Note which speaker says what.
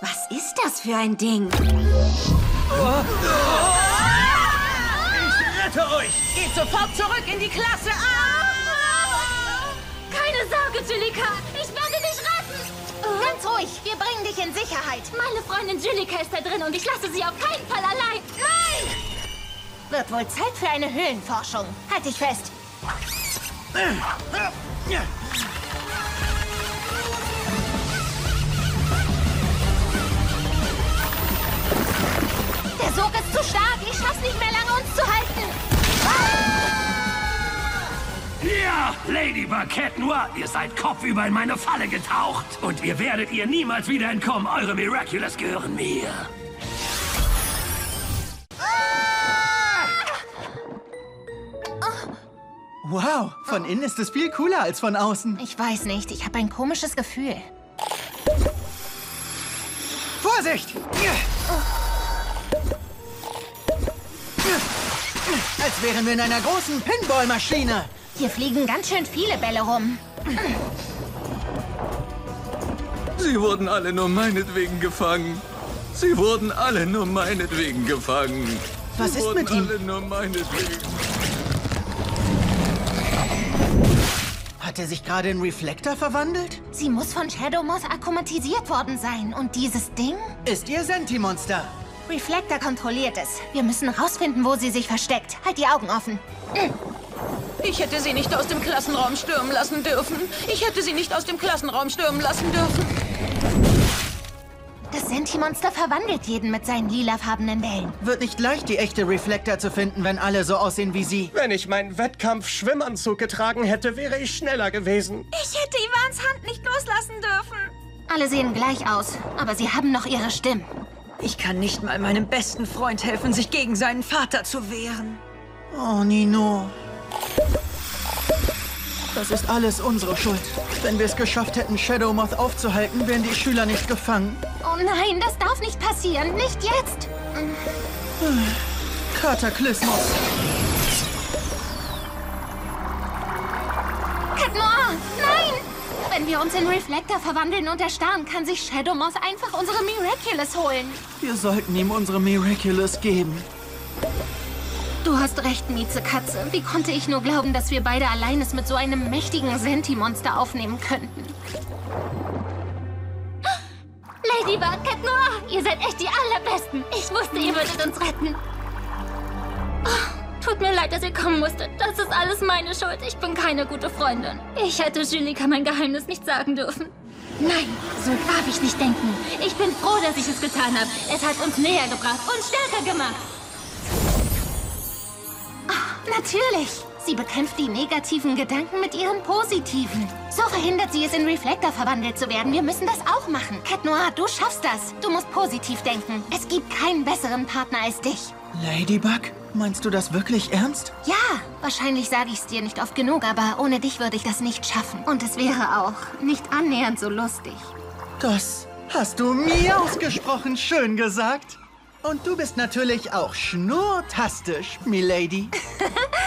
Speaker 1: Was ist das für ein Ding?
Speaker 2: Ich rette euch!
Speaker 3: Geht sofort zurück in die Klasse. Ah!
Speaker 4: Keine Sorge, Julika. Ich werde dich retten.
Speaker 5: Ganz ruhig, wir bringen dich in Sicherheit.
Speaker 4: Meine Freundin Julika ist da drin und ich lasse sie auf keinen Fall allein. Nein!
Speaker 5: Wird wohl Zeit für eine Höhlenforschung. Halt dich fest. Nicht mehr lange, uns zu halten.
Speaker 2: Ja, Ladybug Cat Noir, ihr seid kopfüber in meine Falle getaucht. Und ihr werdet ihr niemals wieder entkommen. Eure Miraculous gehören mir.
Speaker 6: Wow, von innen ist es viel cooler als von außen.
Speaker 5: Ich weiß nicht, ich habe ein komisches Gefühl.
Speaker 6: Vorsicht! Als wären wir in einer großen Pinballmaschine.
Speaker 5: Hier fliegen ganz schön viele Bälle rum.
Speaker 7: Sie wurden alle nur meinetwegen gefangen. Sie wurden alle nur meinetwegen gefangen.
Speaker 6: Was
Speaker 7: Sie
Speaker 6: ist
Speaker 7: wurden
Speaker 6: mit ihm?
Speaker 7: alle nur meinetwegen.
Speaker 6: Hat er sich gerade in Reflektor verwandelt?
Speaker 5: Sie muss von Shadow Moth akkumatisiert worden sein. Und dieses Ding?
Speaker 6: Ist ihr Sentimonster?
Speaker 5: Reflector kontrolliert es. Wir müssen rausfinden, wo sie sich versteckt. Halt die Augen offen.
Speaker 3: Ich hätte sie nicht aus dem Klassenraum stürmen lassen dürfen. Ich hätte sie nicht aus dem Klassenraum stürmen lassen dürfen.
Speaker 5: Das Sentimonster verwandelt jeden mit seinen lilafarbenen Wellen.
Speaker 6: Wird nicht leicht, die echte Reflektor zu finden, wenn alle so aussehen wie sie.
Speaker 8: Wenn ich meinen Wettkampf-Schwimmanzug getragen hätte, wäre ich schneller gewesen.
Speaker 4: Ich hätte Ivans Hand nicht loslassen dürfen.
Speaker 5: Alle sehen gleich aus, aber sie haben noch ihre Stimmen.
Speaker 1: Ich kann nicht mal meinem besten Freund helfen, sich gegen seinen Vater zu wehren.
Speaker 6: Oh, Nino. Das ist alles unsere Schuld. Wenn wir es geschafft hätten, Shadow Moth aufzuhalten, wären die Schüler nicht gefangen.
Speaker 5: Oh nein, das darf nicht passieren. Nicht jetzt.
Speaker 6: Kataklysmus.
Speaker 5: Wenn wir uns in Reflector verwandeln und erstarren, kann sich Shadow Moth einfach unsere Miraculous holen.
Speaker 6: Wir sollten ihm unsere Miraculous geben.
Speaker 5: Du hast recht, Miezekatze. Wie konnte ich nur glauben, dass wir beide allein es mit so einem mächtigen Sentimonster aufnehmen könnten?
Speaker 4: Ladybug, Cat Noir, ihr seid echt die Allerbesten. Ich wusste, ihr würdet uns retten. Oh, tut mir leid, dass ihr kommen musstet. Das ist alles meine Schuld. Ich bin keine gute Freundin. Ich hätte Julika mein Geheimnis nicht sagen dürfen. Nein, so darf ich nicht denken. Ich bin froh, dass ich es getan habe. Es hat uns näher gebracht und stärker gemacht.
Speaker 5: Natürlich. Sie bekämpft die negativen Gedanken mit ihren positiven. So verhindert sie es, in Reflektor verwandelt zu werden. Wir müssen das auch machen. Cat Noir, du schaffst das. Du musst positiv denken. Es gibt keinen besseren Partner als dich.
Speaker 6: Ladybug? Meinst du das wirklich ernst?
Speaker 5: Ja, wahrscheinlich sage ich es dir nicht oft genug, aber ohne dich würde ich das nicht schaffen. Und es wäre auch nicht annähernd so lustig.
Speaker 6: Das hast du mir ausgesprochen schön gesagt. Und du bist natürlich auch schnurtastisch, Milady.